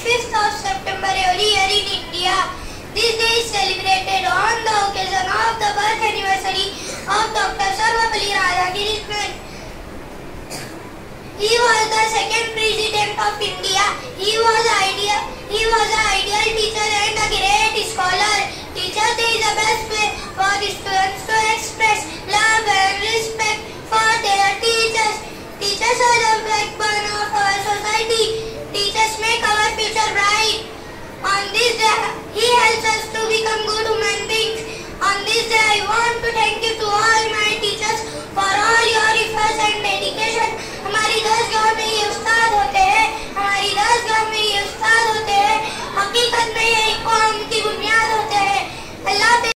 5th of September every year in India. This day is celebrated on the occasion of the birth anniversary of Dr. Sarvepalli Radhakrishnan. He was the second president of India. He was ideal. He was an ideal teacher and a great scholar. Teachers Day is the best way for students to express love and respect for their teachers. Teachers are the backbone Seven million.